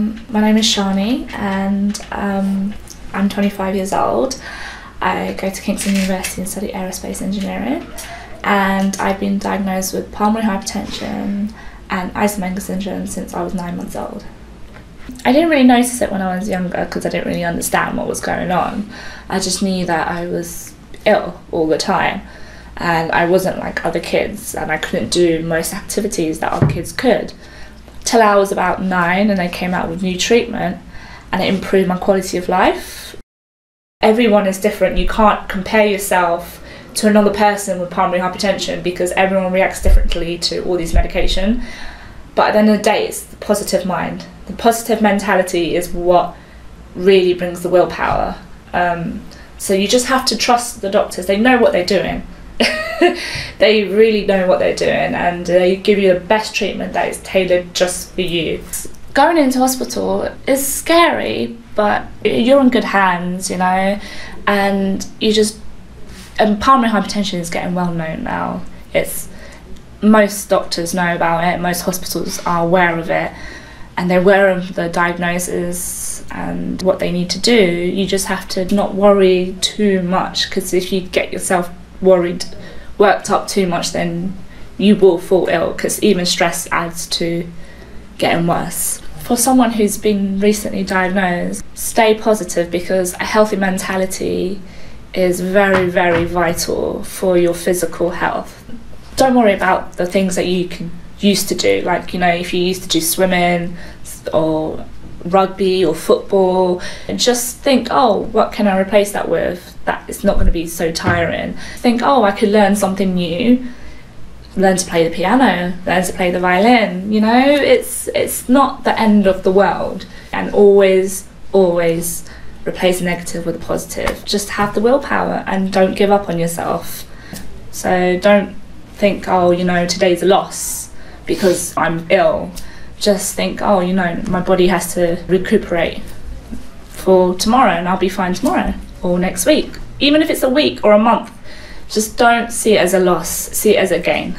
My name is Shani and um, I'm 25 years old. I go to Kingston University and study aerospace engineering and I've been diagnosed with pulmonary hypertension and Eisenmenger syndrome since I was nine months old. I didn't really notice it when I was younger because I didn't really understand what was going on. I just knew that I was ill all the time and I wasn't like other kids and I couldn't do most activities that other kids could till I was about nine and they came out with new treatment and it improved my quality of life. Everyone is different. You can't compare yourself to another person with pulmonary hypertension because everyone reacts differently to all these medication. But at the end of the day, it's the positive mind. The positive mentality is what really brings the willpower. Um, so you just have to trust the doctors. They know what they're doing. they really know what they're doing and they give you the best treatment that is tailored just for you. Going into hospital is scary, but you're in good hands, you know, and you just. And pulmonary hypertension is getting well known now. It's most doctors know about it, most hospitals are aware of it, and they're aware of the diagnosis and what they need to do. You just have to not worry too much because if you get yourself worried, worked up too much, then you will fall ill because even stress adds to getting worse. For someone who's been recently diagnosed, stay positive because a healthy mentality is very, very vital for your physical health. Don't worry about the things that you can used to do, like you know, if you used to do swimming or rugby or football and just think oh what can i replace that with that it's not going to be so tiring? Think oh i could learn something new learn to play the piano learn to play the violin you know? It's it's not the end of the world and always always replace a negative with a positive. Just have the willpower and don't give up on yourself. So don't think oh you know today's a loss because i'm ill just think, oh, you know, my body has to recuperate for tomorrow and I'll be fine tomorrow or next week. Even if it's a week or a month, just don't see it as a loss, see it as a gain.